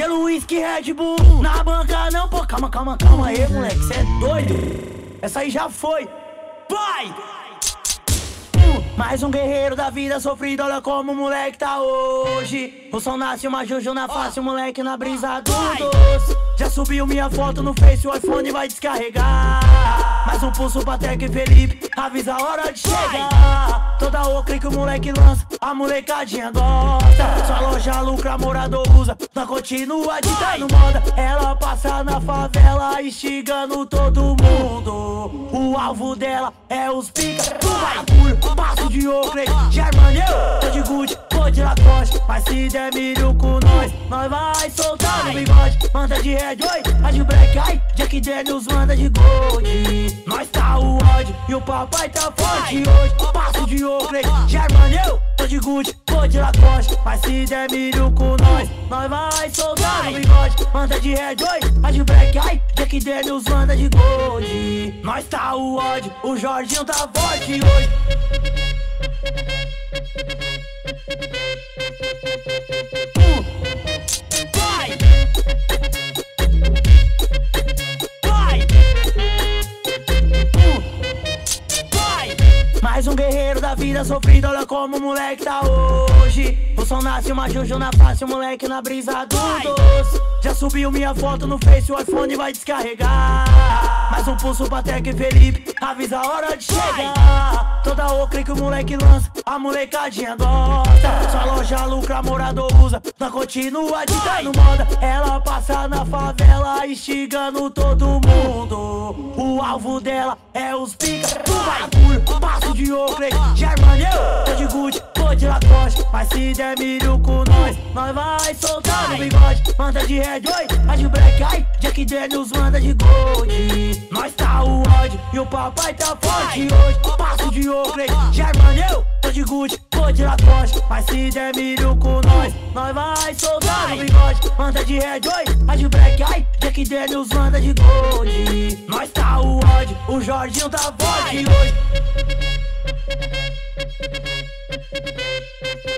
Gelo, whisky, Red Bull Na banca não, pô Calma, calma, calma aí, moleque Cê é doido Essa aí já foi Vai! Mais um guerreiro da vida sofrido, olha como o moleque tá hoje. O som nasce uma juju na face, o moleque na brisa do doce. Já subiu minha foto no Face, o iPhone vai descarregar. Mais um pulso pra Tec e Felipe, avisa a hora de chegar. Toda ocre que o moleque lança, a molecadinha gosta. Sua loja lucra, morador usa, nós continua ditando moda. Ela passa na favela, instigando todo mundo. O alvo dela é os pica do bagulho. Passo de Oakley, Germany, tô de Gucci, de Lacoste. Mas se der milho com nós, nós vai soltar no bigode. Manda de Red, oi, a de Black, ai, Jack Daniels manda de Gold. Nós tá o ódio e o papai tá forte hoje. Passo de Oakley, Germany, tô de Gucci, vou de Lacoste. Mas se der milho com nós, nós vai soltar no bigode. Manda de Red, oi, a de Black, ai, Jack Daniels manda de Gold. Nós tá o ódio, o Jorginho tá forte hoje. Mais um guerreiro da vida sofrido, olha como o moleque tá hoje. O som nasce uma juju na face, o moleque na brisa do doce. Já subiu minha foto no Face, o iPhone vai descarregar. Mais um pulso pra Tec e Felipe, avisa a hora de chegar. Toda ocre que o moleque lança, a molecadinha gosta. Sua loja lucra, morador usa, nós continua ditando moda. Ela passa na favela, instigando todo mundo. O alvo dela é os pica Mas se der milho com nós, nós vai soltar no bigode. Manda de Red, oi, a de Black, ai, Jack Daniels manda de Gold. Nós tá o ódio e o papai tá forte hoje. Passo de Oakley, Germany, tô de Gucci, vou de Lacoste. Mas se der milho com nós, nós vai soltar no bigode. Manda de Red, oi, a de Black, ai, Jack Daniels manda de Gold. Nós tá o ódio, o Jorginho tá forte hoje.